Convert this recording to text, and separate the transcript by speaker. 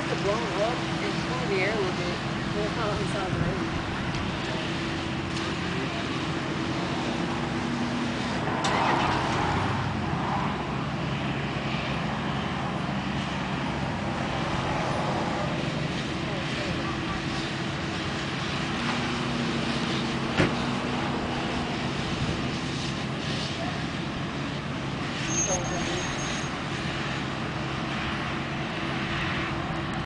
Speaker 1: must have blown up and flew the air a little bit. When it caught inside the room.